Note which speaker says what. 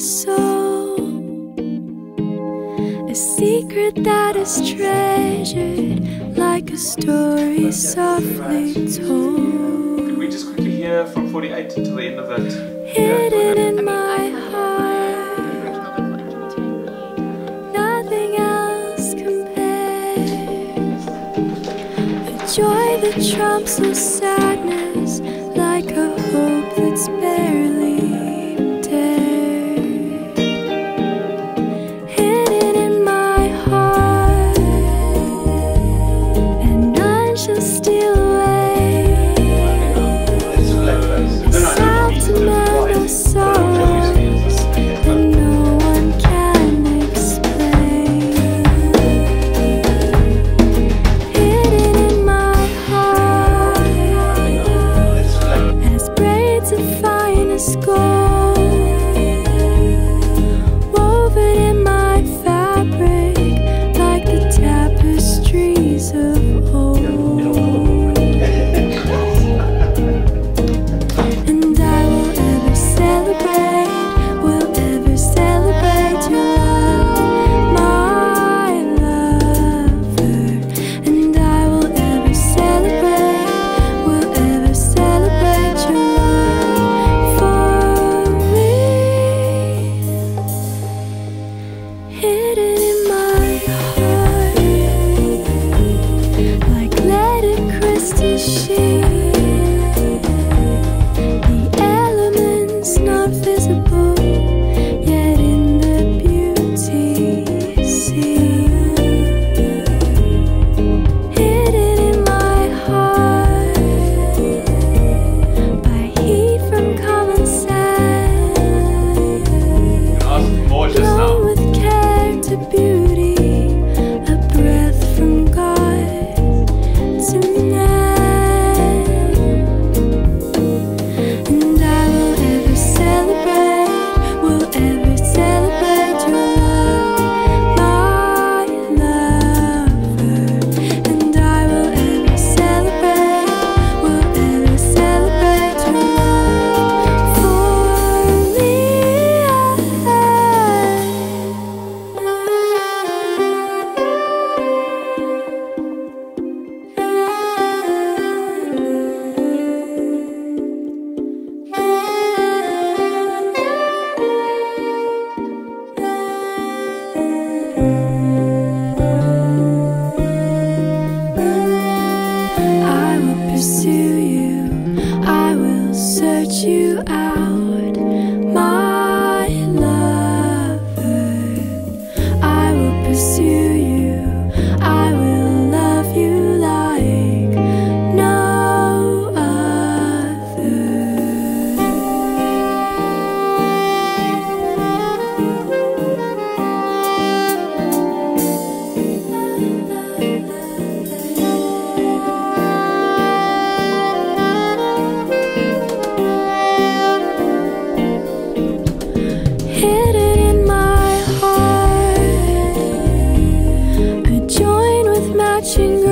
Speaker 1: soul. A secret that is treasured like a story softly told.
Speaker 2: Could we just quickly hear from 48 to the end of?
Speaker 1: Hidden in my heart. Nothing else compares. A joy that trumps the sadness. you out. 情